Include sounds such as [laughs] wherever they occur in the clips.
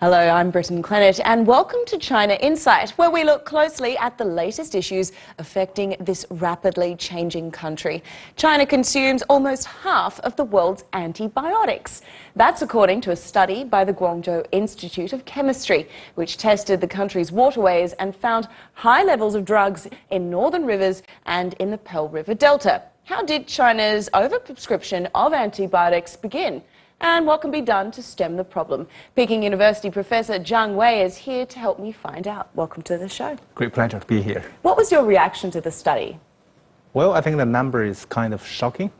Hello, I'm Britton Clennett, and welcome to China Insight, where we look closely at the latest issues affecting this rapidly changing country. China consumes almost half of the world's antibiotics. That's according to a study by the Guangzhou Institute of Chemistry, which tested the country's waterways and found high levels of drugs in northern rivers and in the Pearl River Delta. How did China's overprescription of antibiotics begin? And what can be done to stem the problem. Peking University professor Zhang Wei is here to help me find out. Welcome to the show. Great pleasure to be here. What was your reaction to the study? Well, I think the number is kind of shocking.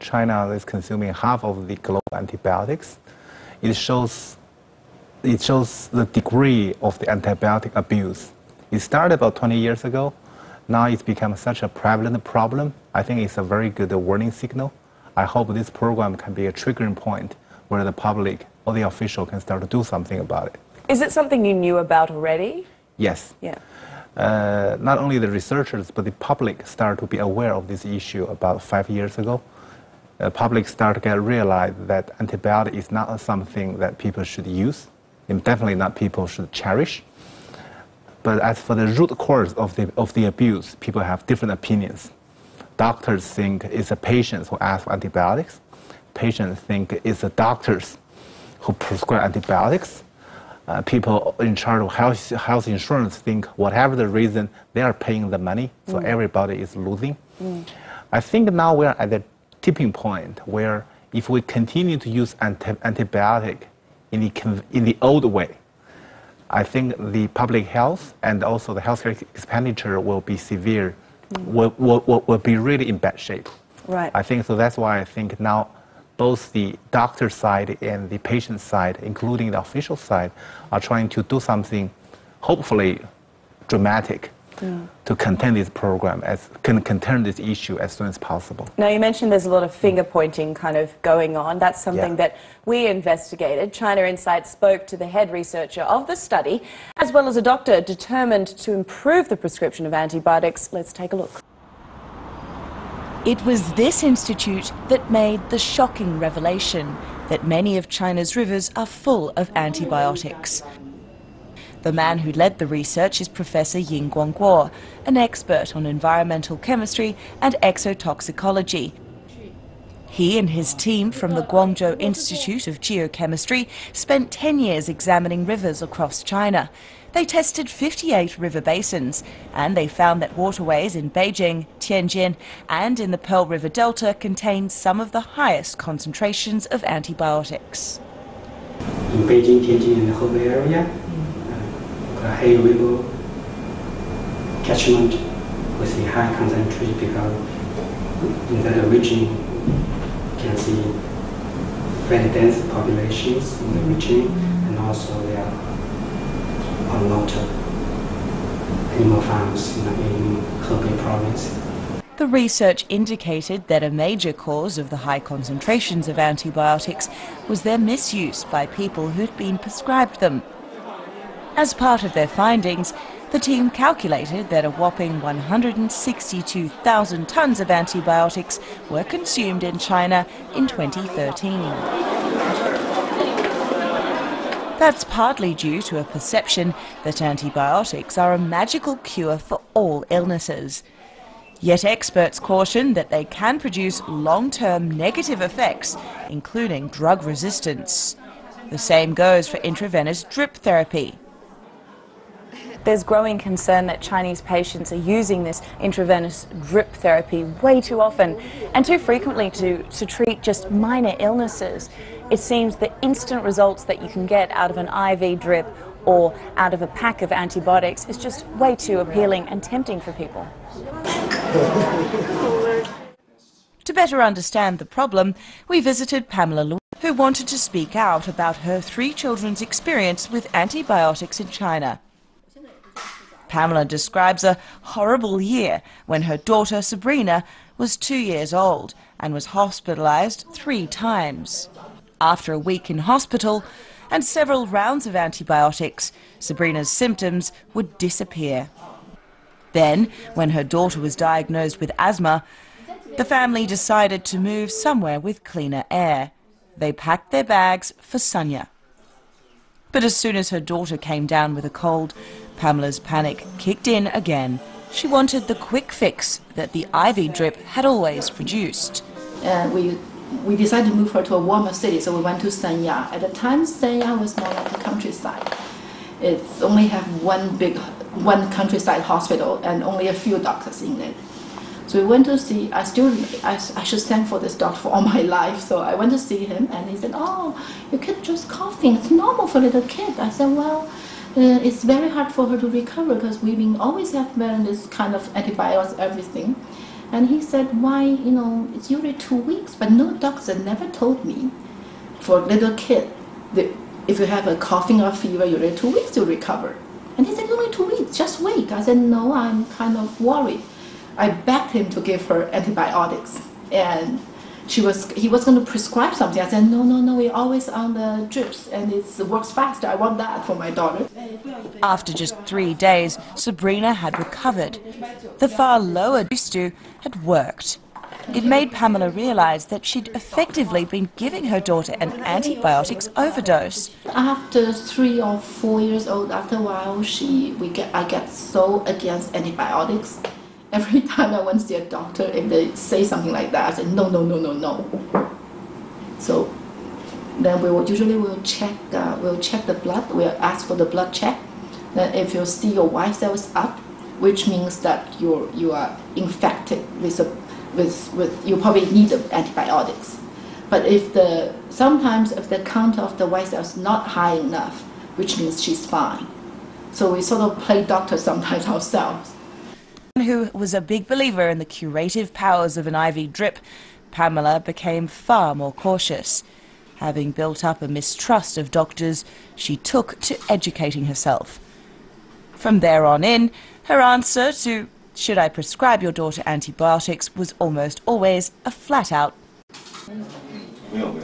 China is consuming half of the global antibiotics. It shows, it shows the degree of the antibiotic abuse. It started about 20 years ago. Now it's become such a prevalent problem. I think it's a very good warning signal I hope this program can be a triggering point where the public or the official can start to do something about it. Is it something you knew about already? Yes. Yeah. Uh, not only the researchers, but the public start to be aware of this issue about five years ago. The uh, public start to get realize that antibiotic is not something that people should use, and definitely not people should cherish. But as for the root cause of the, of the abuse, people have different opinions doctors think it's the patients who ask for antibiotics. Patients think it's the doctors who prescribe antibiotics. Uh, people in charge of health, health insurance think whatever the reason, they are paying the money, so mm. everybody is losing. Mm. I think now we are at the tipping point where if we continue to use anti antibiotic in the, in the old way, I think the public health and also the healthcare expenditure will be severe will, will, will be really in bad shape. Right. I think so. That's why I think now both the doctor side and the patient side, including the official side, are trying to do something, hopefully, dramatic yeah. to contain this program as can contain this issue as soon as possible. Now you mentioned there's a lot of finger pointing kind of going on. That's something yeah. that we investigated. China Insight spoke to the head researcher of the study, as well as a doctor determined to improve the prescription of antibiotics. Let's take a look. It was this institute that made the shocking revelation that many of China's rivers are full of antibiotics. The man who led the research is Professor Ying Guangguo, an expert on environmental chemistry and ecotoxicology. He and his team from the Guangzhou Institute of Geochemistry spent 10 years examining rivers across China. They tested 58 river basins and they found that waterways in Beijing, Tianjin and in the Pearl River Delta contain some of the highest concentrations of antibiotics. In Beijing, Tianjin and the Hebei area, the Hai River catchment with the high concentration because in that region you can see very dense populations in the region and also there are a lot of animal farms in, in Hebei province. The research indicated that a major cause of the high concentrations of antibiotics was their misuse by people who'd been prescribed them. As part of their findings, the team calculated that a whopping 162,000 tonnes of antibiotics were consumed in China in 2013. That's partly due to a perception that antibiotics are a magical cure for all illnesses. Yet experts caution that they can produce long-term negative effects, including drug resistance. The same goes for intravenous drip therapy. There's growing concern that Chinese patients are using this intravenous drip therapy way too often and too frequently to, to treat just minor illnesses. It seems the instant results that you can get out of an IV drip or out of a pack of antibiotics is just way too appealing and tempting for people. to better understand the problem, we visited Pamela Lu, who wanted to speak out about her three children's experience with antibiotics in China. Pamela describes a horrible year when her daughter Sabrina was two years old and was hospitalized three times. After a week in hospital and several rounds of antibiotics, Sabrina's symptoms would disappear. Then, when her daughter was diagnosed with asthma, the family decided to move somewhere with cleaner air. They packed their bags for Sanya. But as soon as her daughter came down with a cold, Pamela's panic kicked in again. She wanted the quick fix that the IV drip had always produced. And we we decided to move her to a warmer city, so we went to Sanya. At the time, Sanya was more like a countryside. It's only have one big, one countryside hospital and only a few doctors in it. So we went to see, I still, I, I should stand for this doctor for all my life. So I went to see him and he said, oh, your kid just coughing. It's normal for a little kid. I said, well, uh, it's very hard for her to recover because we've been always have been this kind of antibiotics, everything. And he said, why, you know, it's usually two weeks, but no doctor never told me for little kid that if you have a coughing or fever, usually two weeks to recover. And he said, only two weeks, just wait. I said, no, I'm kind of worried. I begged him to give her antibiotics, and she was he was going to prescribe something. I said, no, no, no, we're always on the drips, and it works faster. I want that for my daughter. After just three days, Sabrina had recovered. The far lower to had worked. It made Pamela realise that she'd effectively been giving her daughter an antibiotics overdose. After three or four years old, after a while, she we get I get so against antibiotics every time I went to see a doctor, if they say something like that, I say no, no, no, no, no. So then we will usually will check uh, we'll check the blood. We'll ask for the blood check. Then if you see your white cells up, which means that you you are infected with a with with you probably need antibiotics. But if the sometimes if the count of the white cells not high enough, which means she's fine. So we sort of play doctor sometimes [laughs] ourselves who was a big believer in the curative powers of an IV drip, Pamela became far more cautious. Having built up a mistrust of doctors, she took to educating herself. From there on in, her answer to should I prescribe your daughter antibiotics was almost always a flat out.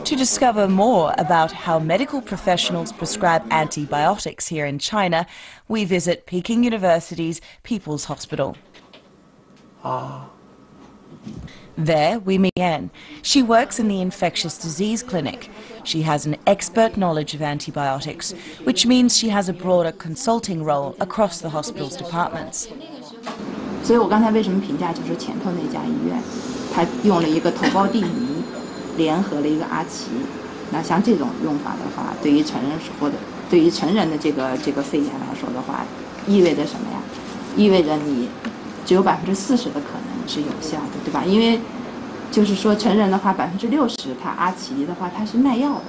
To discover more about how medical professionals prescribe antibiotics here in China, we visit Peking University's People's Hospital There we meet Anne. She works in the infectious disease clinic. She has an expert knowledge of antibiotics, which means she has a broader consulting role across the hospital's departments. 所以我刚才为什么评价就是前头那家医院，它用了一个头孢地尼，联合了一个阿奇。那像这种用法的话，对于成人或者对于成人的这个这个肺炎来说的话，意味着什么呀？意味着你 只有百分之四十的可能是有效的，对吧？因为就是说成人的话，百分之六十他阿奇的话它是卖药的。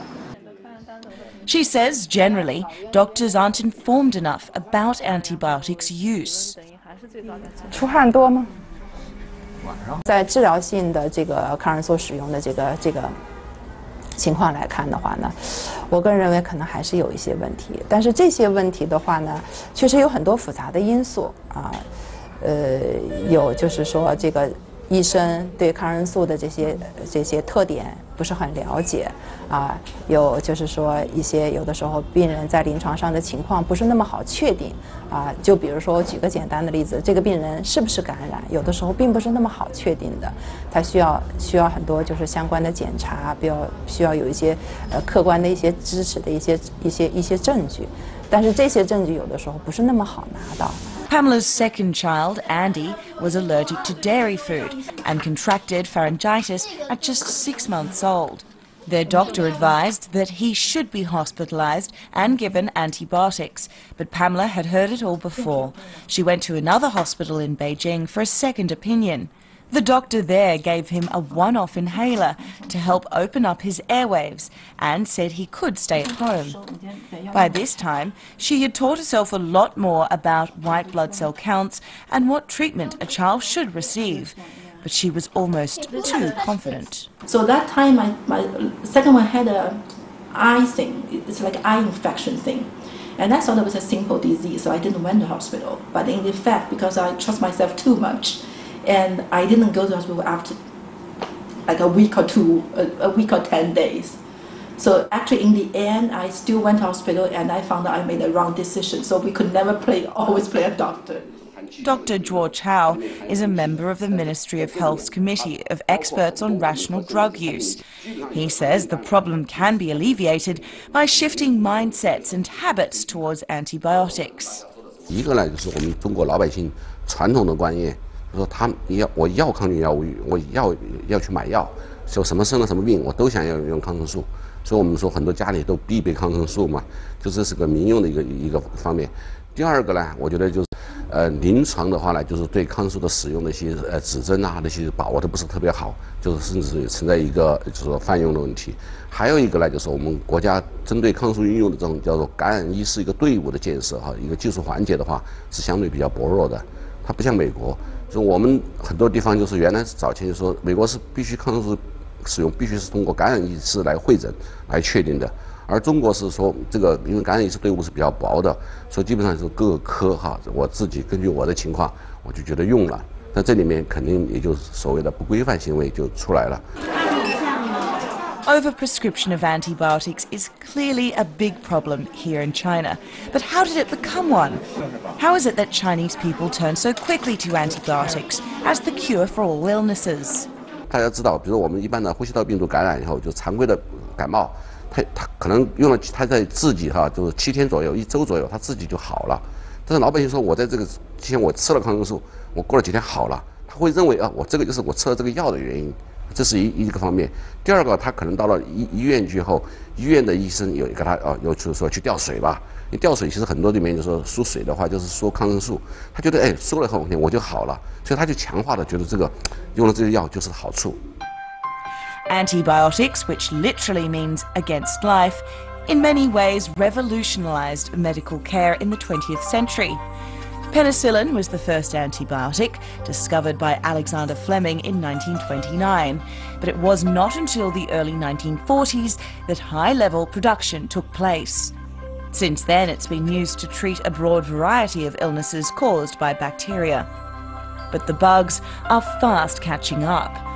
She says generally doctors aren't informed enough about antibiotics use. 出汗多吗？在治疗性的这个抗生素使用的这个这个情况来看的话呢，我个人认为可能还是有一些问题。但是这些问题的话呢，确实有很多复杂的因素啊。呃，呃有就是说，这个医生对抗生素的这些这些特点不是很了解啊。有就是说，一些有的时候病人在临床上的情况不是那么好确定啊。就比如说，我举个简单的例子，这个病人是不是感染，有的时候并不是那么好确定的。他需要需要很多就是相关的检查，比较需要有一些呃客观的一些支持的一些一些一些证据。但是这些证据有的时候不是那么好拿到。Pamela's second child, Andy, was allergic to dairy food and contracted pharyngitis at just six months old. Their doctor advised that he should be hospitalised and given antibiotics, but Pamela had heard it all before. She went to another hospital in Beijing for a second opinion. The doctor there gave him a one-off inhaler to help open up his airwaves and said he could stay at home. By this time, she had taught herself a lot more about white blood cell counts and what treatment a child should receive. But she was almost too confident. So that time, my, my second one had a eye thing. It's like eye infection thing. And I thought it was a simple disease, so I didn't went to hospital. But in fact, because I trust myself too much, and I didn't go to hospital after like a week or two, a, a, week or 10 days. So actually in the end, I still went to hospital and I found out I made a wrong decision. So we could never play, [laughs] always play a doctor. Dr. Zhuo Chao is a member of the Ministry of Health's Committee of Experts on Rational Drug Use. He says the problem can be alleviated by shifting mindsets and habits towards antibiotics. 一个呢，就是我们中国老百姓传统的观念， 就说他要我要抗菌药物，我要要去买药，就什么生了什么病，我都想要用抗生素。所以我们说很多家里都必备抗生素嘛，就这是个民用的一个一个方面。第二个呢，我觉得就是，呃，临床的话呢，就是对抗生素的使用的一些呃指针啊那些把握的不是特别好，就是甚至存在一个就是说泛用的问题。还有一个呢，就是我们国家针对抗生素应用的这种叫做感染医师一个队伍的建设哈，一个技术环节的话是相对比较薄弱的。它不像美国，就我们很多地方就是原来早前就说美国是必须抗生素。使用必须是通过感染医师来会诊来确定的，而中国是说这个，因为感染医师队伍是比较薄的，所以基本上是各个科哈，我自己根据我的情况，我就觉得用了，那这里面肯定也就是所谓的不规范行为就出来了。Overprescription of antibiotics is clearly a big problem here in China. But how did it become one? How is it that Chinese people turn so quickly to antibiotics as the cure for all illnesses? 大家知道，比如我们一般的呼吸道病毒感染以后，就常规的感冒，他他可能用了，他在自己哈，就是七天左右、一周左右，他自己就好了。但是老百姓说，我在这个期间我吃了抗生素，我过了几天好了，他会认为啊，我这个就是我吃了这个药的原因， 这是一一个方面。第二个，他可能到了医医院去后，医院的医生有给他啊，要求说去吊水吧。你吊水其实很多里面就说输水的话就是输抗生素，他觉得哎输了以后我就好了，所以他就强化的觉得这个用了这个药就是好处。Antibiotics, which literally means against life, in many ways revolutionized medical care in the 20th century. Penicillin was the first antibiotic, discovered by Alexander Fleming in 1929, but it was not until the early 1940s that high-level production took place. Since then, it's been used to treat a broad variety of illnesses caused by bacteria. But the bugs are fast catching up.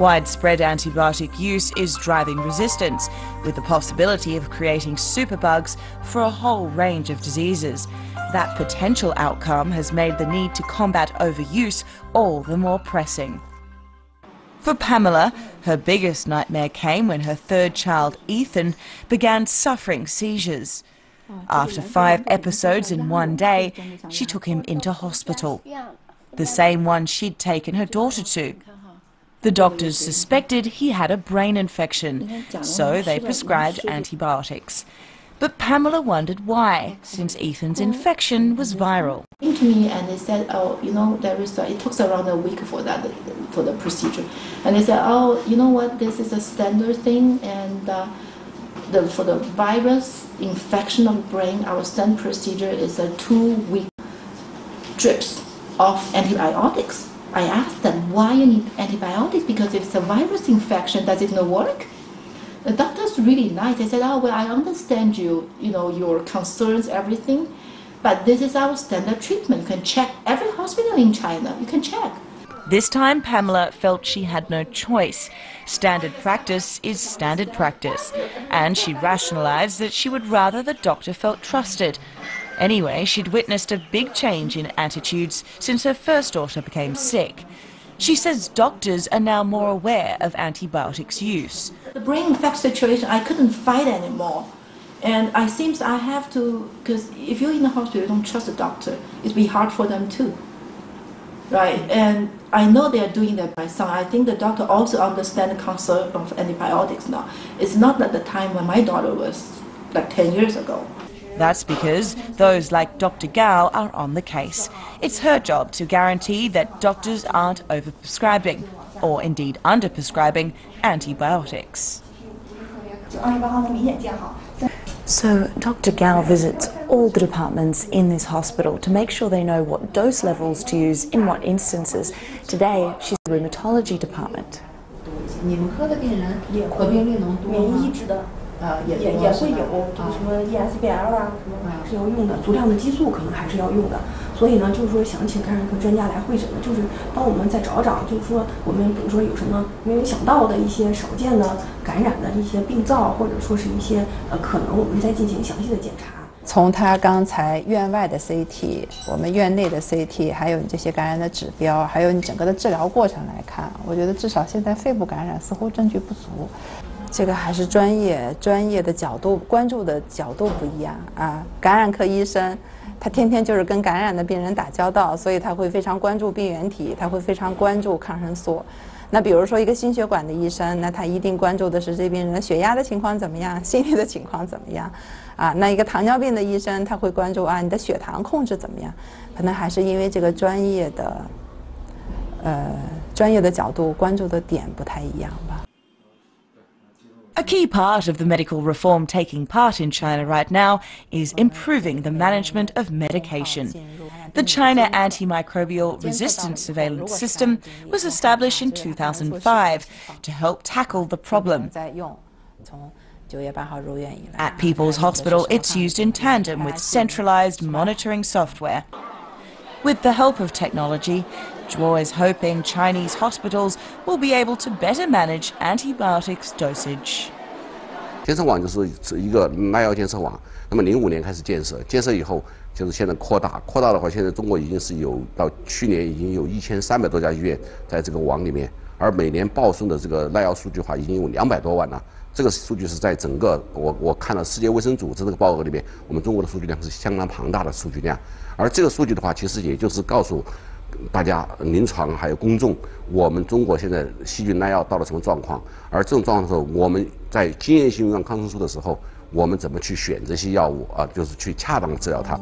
Widespread antibiotic use is driving resistance, with the possibility of creating superbugs for a whole range of diseases. That potential outcome has made the need to combat overuse all the more pressing. For Pamela, her biggest nightmare came when her third child, Ethan, began suffering seizures. After five episodes in one day, she took him into hospital, the same one she'd taken her daughter to. The doctors suspected he had a brain infection, so they prescribed antibiotics. But Pamela wondered why, since Ethan's infection was viral. Came to me and they said, oh, you know, there is a, it took around a week for that for the procedure, and they said, oh, you know what, this is a standard thing, and uh, the, for the virus infection of brain, our standard procedure is a two-week drips of antibiotics. I asked them why you need antibiotics because if it's a virus infection, does it not work? The doctor's really nice. They said, "Oh well, I understand you, you know, your concerns, everything, but this is our standard treatment. You can check every hospital in China. You can check." This time, Pamela felt she had no choice. Standard practice is standard practice, and she rationalised that she would rather the doctor felt trusted. Anyway, she'd witnessed a big change in attitudes since her first daughter became sick. She says doctors are now more aware of antibiotics use. The brain infection situation, I couldn't fight anymore. And I seems I have to, because if you're in the hospital, you don't trust the doctor, it'd be hard for them too right? And I know they are doing that by some. I think the doctor also understand the concept of antibiotics now. It's not at the time when my daughter was like 10 years ago. That's because those like Dr. Gao are on the case. It's her job to guarantee that doctors aren't overprescribing, or indeed underprescribing, antibiotics. So Dr. Gao visits all the departments in this hospital to make sure they know what dose levels to use in what instances. Today, she's in the rheumatology department. 呃，也也也会有，就是什么 ESBL 啊，什么是要用的，足量的激素可能还是要用的。所以呢，就是说想请感染科专家来会诊的，就是帮我们再找找，就是说我们比如说有什么没有想到的一些少见的感染的一些病灶，或者说是一些呃可能，我们再进行详细的检查。从他刚才院外的 CT，我们院内的 CT，还有你这些感染的指标，还有你整个的治疗过程来看，我觉得至少现在肺部感染似乎证据不足。这个还是专业专业的角度关注的角度不一样啊。感染科医生，他天天就是跟感染的病人打交道，所以他会非常关注病原体，他会非常关注抗生素。那比如说一个心血管的医生，那他一定关注的是这病人的血压的情况怎么样，心率的情况怎么样。啊，那一个糖尿病的医生他会关注啊，你的血糖控制怎么样？可能还是因为这个专业的，呃，专业的角度关注的点不太一样吧。A key part of the medical reform taking part in China right now is improving the management of medication. The China Antimicrobial Resistance Surveillance System was established in 2005 to help tackle the problem. At People's Hospital, it's used in tandem with centralized monitoring software. With the help of technology, Zhuo is hoping Chinese hospitals will be able to better manage antibiotics dosage. 监测网就是一个耐药监测网，那么零五年开始建设，建设以后就是现在扩大，扩大的话，现在中国已经是有到去年已经有一千三百多家医院在这个网里面，而每年报送的这个耐药数据的话已经有两百多万了。这个数据是在整个我我看了世界卫生组织这个报告里面，我们中国的数据量是相当庞大的数据量，而这个数据的话，其实也就是告诉 大家临床还有公众，我们中国现在细菌耐药到了什么状况，而这种状况的时候，我们在经验性用抗生素的时候，我们怎么去选这些药物啊，就是去恰当治疗它。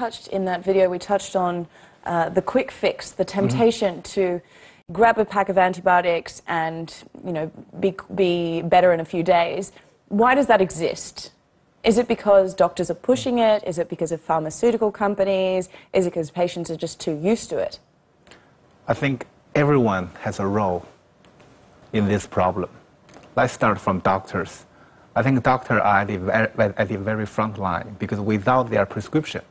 Touched in that video, we touched on uh, the quick fix, the temptation mm -hmm. to grab a pack of antibiotics and you know be, be better in a few days. Why does that exist? Is it because doctors are pushing it? Is it because of pharmaceutical companies? Is it because patients are just too used to it? I think everyone has a role in this problem. Let's start from doctors. I think doctors are at the, very, at the very front line because without their prescription,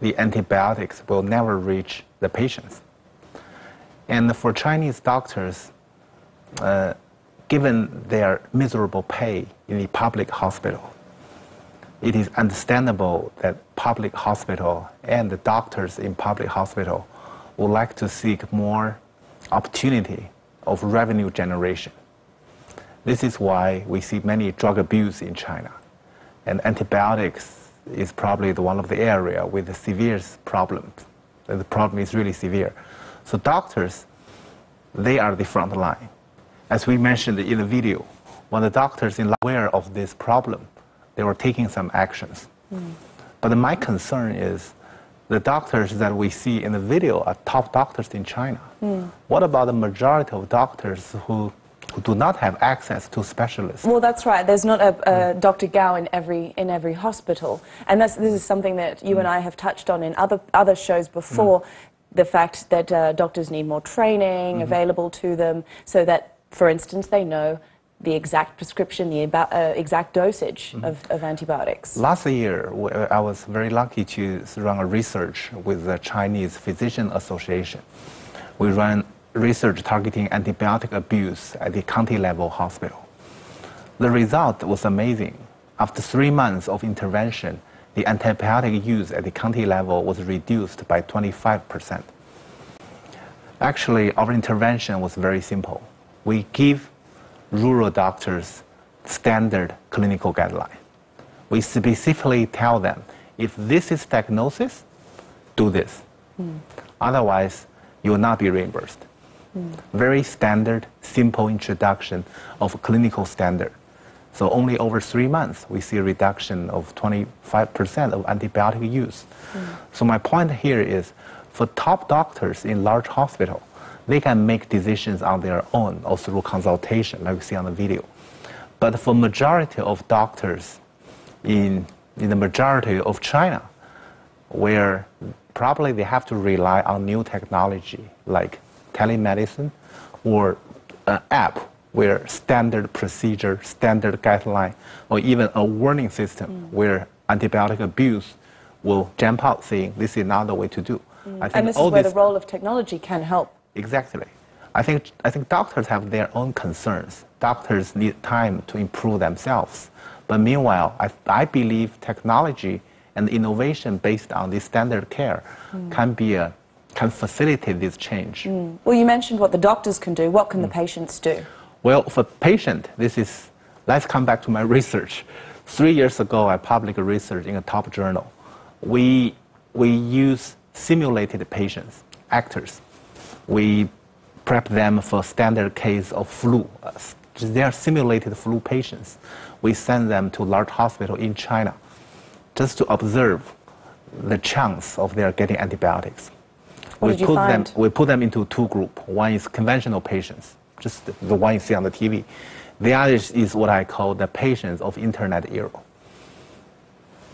the antibiotics will never reach the patients. And for Chinese doctors, uh, given their miserable pay in the public hospital, it is understandable that public hospital and the doctors in public hospital would like to seek more opportunity of revenue generation. This is why we see many drug abuse in China. And antibiotics is probably the one of the area with the severest problems. The problem is really severe. So doctors, they are the front line. As we mentioned in the video, when the doctors are aware of this problem, they were taking some actions. Mm. But my concern is the doctors that we see in the video are top doctors in China. Mm. What about the majority of doctors who who do not have access to specialists. Well, that's right. There's not a, a mm. Dr. Gao in every in every hospital, and this is something that you mm. and I have touched on in other other shows before. Mm. The fact that uh, doctors need more training -hmm. available to them, so that, for instance, they know the exact prescription, the about, uh, exact dosage -hmm. of, of antibiotics. Last year, I was very lucky to run a research with the Chinese Physician Association. We ran research targeting antibiotic abuse at the county level hospital. The result was amazing. After three months of intervention, the antibiotic use at the county level was reduced by 25%. Actually, our intervention was very simple. We give rural doctors standard clinical guideline. We specifically tell them, if this is diagnosis, do this. Mm. Otherwise, you will not be reimbursed. Very standard, simple introduction of clinical standard. So only over three months, we see a reduction of 25% of antibiotic use. Mm. So my point here is, for top doctors in large hospital, they can make decisions on their own or through consultation, like you see on the video. But for majority of doctors in, in the majority of China, where probably they have to rely on new technology like telemedicine or an app where standard procedure, standard guideline, or even a warning system mm. where antibiotic abuse will jump out saying this is not the way to do. Mm. I think and this is where the role of technology can help. Exactly. I think, I think doctors have their own concerns. Doctors need time to improve themselves. But meanwhile, I, I believe technology and innovation based on this standard care mm. can be a, can facilitate this change. Mm. Well, you mentioned what the doctors can do. What can the mm. patients do? Well, for patient, this is, let's come back to my [laughs] research. Three years ago, I published research in a top journal. We, we use simulated patients, actors. We prep them for standard case of flu. They are simulated flu patients. We send them to large hospital in China just to observe the chance of their getting antibiotics. What we did you put find? them we put them into two groups. One is conventional patients, just the one you see on the TV. The other is what I call the patients of internet era.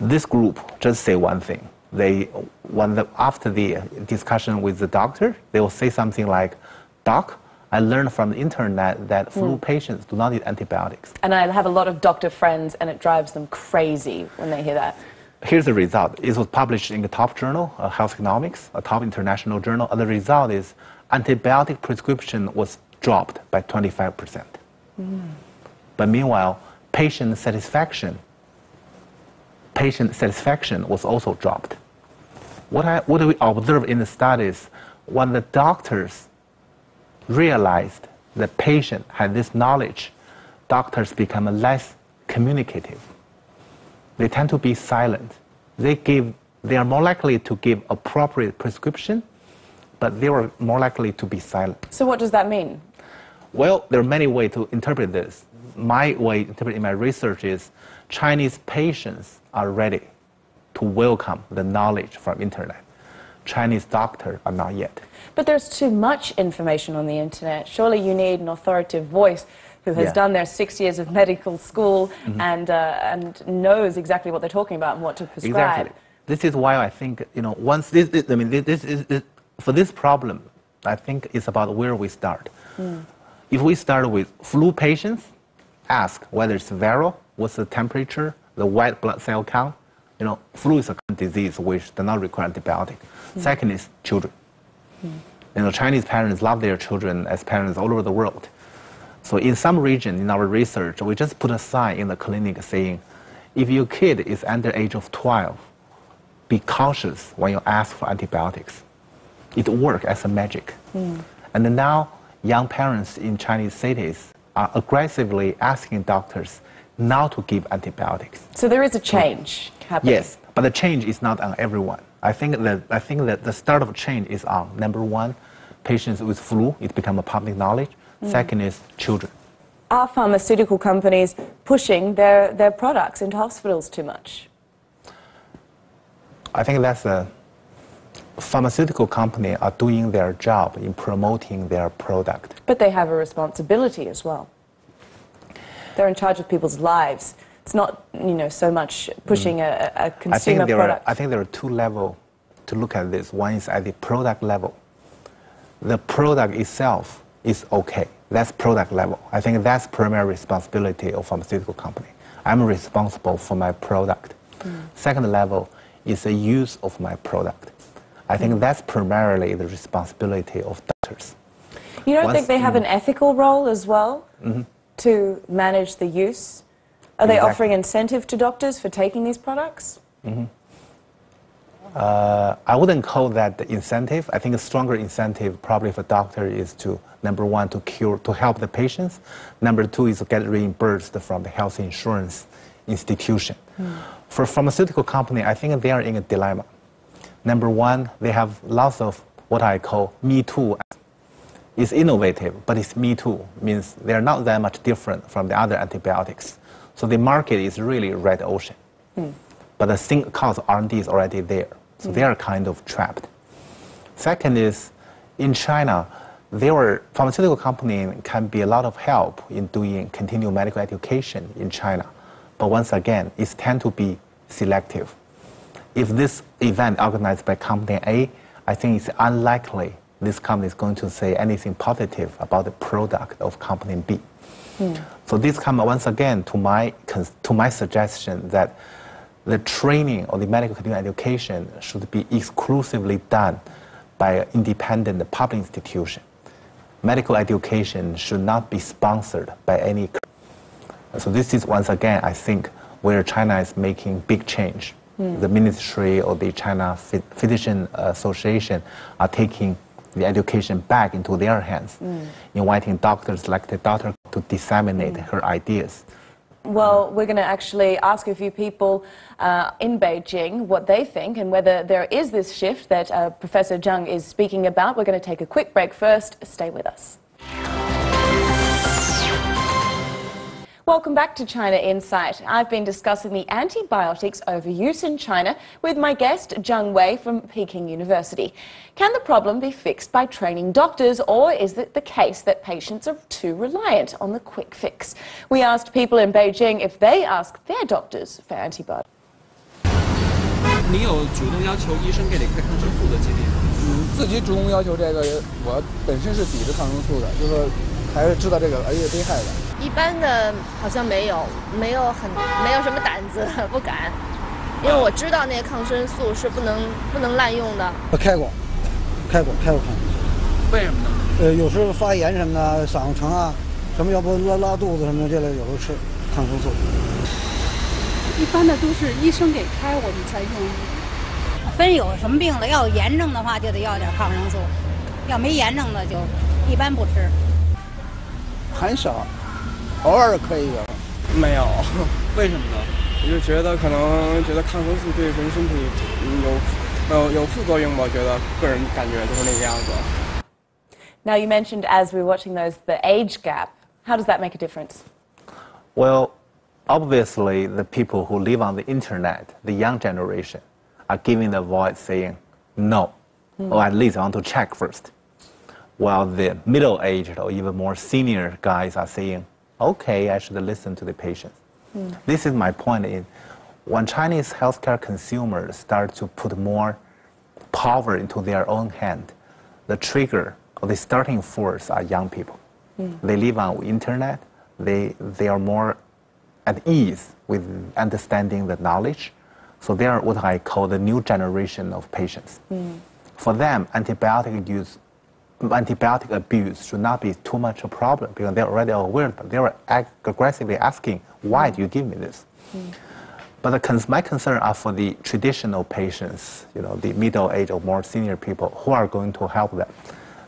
This group just say one thing. They, when the, after the discussion with the doctor, they will say something like, "Doc, I learned from the internet that flu mm. patients do not need antibiotics." And I have a lot of doctor friends, and it drives them crazy when they hear that. Here's the result. It was published in the top journal, uh, Health Economics, a top international journal. And the result is antibiotic prescription was dropped by 25%. Mm. But meanwhile, patient satisfaction, patient satisfaction was also dropped. What, I, what we observe in the studies, when the doctors realized the patient had this knowledge, doctors become less communicative. They tend to be silent. They, give, they are more likely to give appropriate prescription, but they are more likely to be silent. So what does that mean? Well, there are many ways to interpret this. My way interpret in my research is Chinese patients are ready to welcome the knowledge from internet. Chinese doctors are not yet. But there's too much information on the internet. Surely you need an authoritative voice who has yeah. done their six years of medical school mm-hmm. and, uh, and knows exactly what they're talking about and what to prescribe. Exactly. This is why I think, you know, once this, this I mean, this is, this, for this problem, I think it's about where we start. Mm. If we start with flu patients, ask whether it's viral, what's the temperature, the white blood cell count. You know, flu is a disease which does not require antibiotic. Mm. Second is children. Mm. You know, Chinese parents love their children as parents all over the world. So in some region in our research, we just put a sign in the clinic saying, if your kid is under age of 12, be cautious when you ask for antibiotics. It works as a magic. Mm. And now young parents in Chinese cities are aggressively asking doctors not to give antibiotics. So there is a change so, happening. Yes, but the change is not on everyone. I think that I think that the start of change is on number one, patients with flu. It become a public knowledge. Mm. Second is children. Are pharmaceutical companies pushing their, their products into hospitals too much? I think that's a pharmaceutical company are doing their job in promoting their product. But they have a responsibility as well. They're in charge of people's lives. It's not, you know, so much pushing mm. a, a, consumer I think there product. Are, I think there are two levels to look at this. One is at the product level. The product itself is okay. That's product level. I think that's primary responsibility of pharmaceutical company. I'm responsible for my product. Mm. Second level is the use of my product. I think mm. that's primarily the responsibility of doctors. You don't Once, think they have mm. an ethical role as well mm-hmm. to manage the use? Are exactly. they offering incentive to doctors for taking these products? Mm-hmm. Uh, I wouldn't call that the incentive. I think a stronger incentive probably for doctor is to number one to cure to help the patients. Number two is to get reimbursed from the health insurance institution. Mm. For pharmaceutical company, I think they are in a dilemma. Number one, they have lots of what I call me too. It's innovative, but it's me too means they're not that much different from the other antibiotics. So the market is really red ocean. Mm. But the sink cost R&D is already there. So mm. they are kind of trapped. Second is, in China, their pharmaceutical company can be a lot of help in doing continuing medical education in China. But once again, it tend to be selective. If this event organized by company A, I think it's unlikely this company is going to say anything positive about the product of company B. Hmm. So this comes once again to my, to my suggestion that the training or the medical continuing education should be exclusively done by an independent public institution. Medical education should not be sponsored by any. So this is once again, I think, where China is making big change. Mm. The ministry or the China Physician Association are taking the education back into their hands, mm. inviting doctors like the doctor to disseminate mm. her ideas. Well, we're going to actually ask a few people uh, in Beijing what they think and whether there is this shift that uh, Professor Zhang is speaking about. We're going to take a quick break first. Stay with us. Welcome back to China Insight. I've been discussing the antibiotics overuse in China with my guest, Zhang Wei from Peking University. Can the problem be fixed by training doctors, or is it the case that patients are too reliant on the quick fix? We asked people in Beijing if they ask their doctors for antibiotics. 你有主动要求医生给你开抗生素的经历吗？嗯，自己主动要求这个，我本身是抵制抗生素的，就是 还是知道这个而且危害的。一般的好像没有，没有很没有什么胆子，不敢，因为我知道那个抗生素是不能不能滥用的。我开过，开过，开过抗生素。为什么呢？呃，有时候发炎什么的，嗓子疼啊，什么要不拉拉肚子什么的，这类有时候吃抗生素。一般的都是医生给开，我们才用。分有什么病了，要有炎症的话就得要点抗生素，要没炎症的就一般不吃。很少。偶尔可以有，没有，为什么呢？我就觉得可能觉得抗生素对人身体有呃有副作用吧，我觉得个人感觉就是那个样子。Now you mentioned as we were watching those the age gap. How does that make a difference? Well, obviously the people who live on the internet, the young generation, are giving the voice saying no, mm. or at least I want to check first. While the middle-aged or even more senior guys are saying okay, I should listen to the patients. Mm. This is my point is when Chinese healthcare consumers start to put more power into their own hand, the trigger or the starting force are young people. Mm. They live on internet. They, they are more at ease with understanding the knowledge. So they are what I call the new generation of patients. Mm. For them, antibiotic use antibiotic abuse should not be too much a problem because they're already aware, but they're aggressively asking, why do you give me this? Mm. But the cons my concern are for the traditional patients, you know, the middle age or more senior people who are going to help them.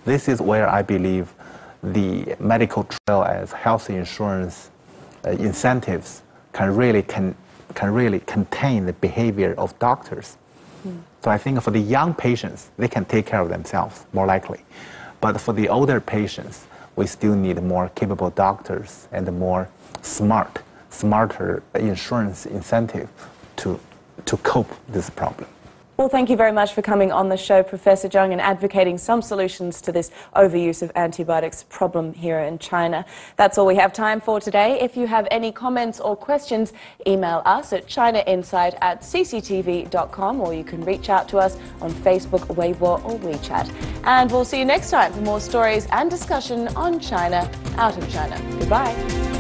This is where I believe the medical trail as health insurance uh, incentives can really, can, can really contain the behavior of doctors. Mm. So I think for the young patients, they can take care of themselves more likely. But for the older patients, we still need more capable doctors and more smart, smarter insurance incentive to, to cope this problem. Well, thank you very much for coming on the show, Professor Zhang, and advocating some solutions to this overuse of antibiotics problem here in China. That's all we have time for today. If you have any comments or questions, email us at chinainsight at cctv.com or you can reach out to us on Facebook, Weibo, or WeChat. And we'll see you next time for more stories and discussion on China out of China. Goodbye.